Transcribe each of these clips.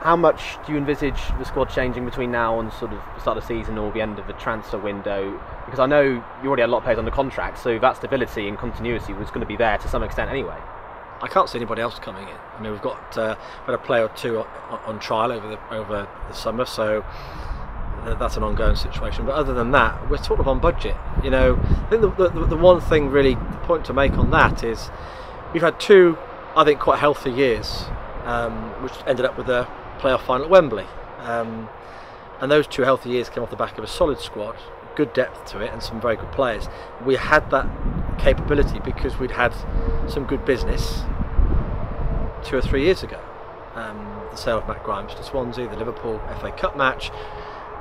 How much do you envisage the squad changing between now and sort of the start of the season or the end of the transfer window? Because I know you already had a lot of players under contract, so that stability and continuity was going to be there to some extent anyway. I can't see anybody else coming in. I mean, we've got uh, had a player or two on, on, trial over the over the summer, so that's an ongoing situation. But other than that, we're sort of on budget. You know, I think the, the, the one thing really the point to make on that is we've had two, I think, quite healthy years, um, which ended up with a playoff final at Wembley. Um, and those two healthy years came off the back of a solid squad, good depth to it, and some very good players. We had that capability because we'd had some good business two or three years ago. Um, the sale of Matt Grimes to Swansea, the Liverpool FA Cup match,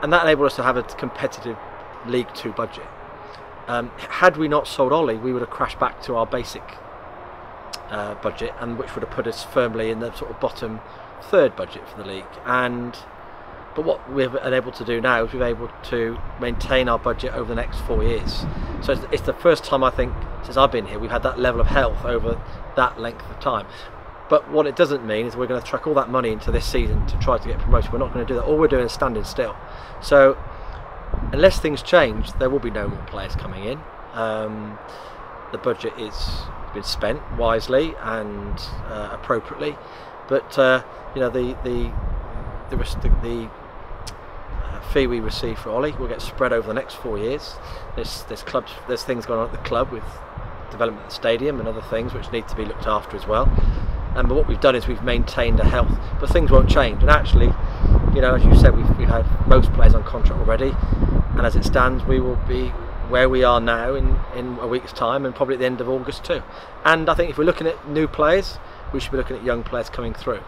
and that enabled us to have a competitive League Two budget. Um, had we not sold Ollie, we would have crashed back to our basic uh, budget, and which would have put us firmly in the sort of bottom third budget for the league. And but what we've been able to do now is we've been able to maintain our budget over the next four years. So it's, it's the first time I think since I've been here we've had that level of health over that length of time. But what it doesn't mean is we're going to truck all that money into this season to try to get promoted. We're not going to do that. All we're doing is standing still. So unless things change, there will be no more players coming in. Um, the budget is been spent wisely and uh, appropriately, but uh, you know the the the, the, uh, fee we receive for Ollie will get spread over the next four years. There's there's clubs there's things going on at the club with development of the stadium and other things which need to be looked after as well. And but what we've done is we've maintained a health, but things won't change. And actually, you know, as you said, we've, we've had most players on contract already, and as it stands, we will be where we are now in, in a week's time and probably at the end of August too. And I think if we're looking at new players, we should be looking at young players coming through.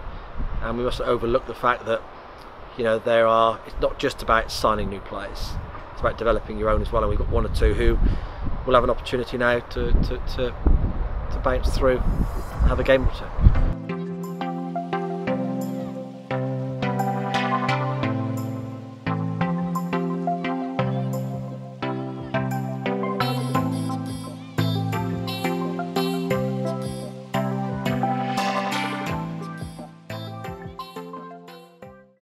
And we mustn't overlook the fact that, you know, there are, it's not just about signing new players, it's about developing your own as well. And we've got one or two who will have an opportunity now to, to, to, to bounce through and have a game or two.